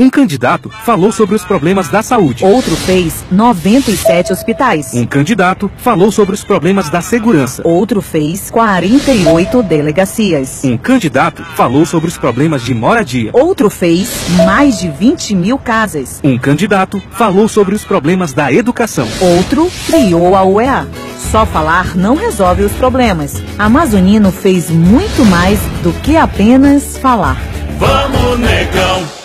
Um candidato falou sobre os problemas da saúde. Outro fez 97 hospitais. Um candidato falou sobre os problemas da segurança. Outro fez 48 delegacias. Um candidato falou sobre os problemas de moradia. Outro fez mais de 20 mil casas. Um candidato falou sobre os problemas da educação. Outro criou a UEA. Só falar não resolve os problemas. Amazonino fez muito mais do que apenas falar. Vamos, negão!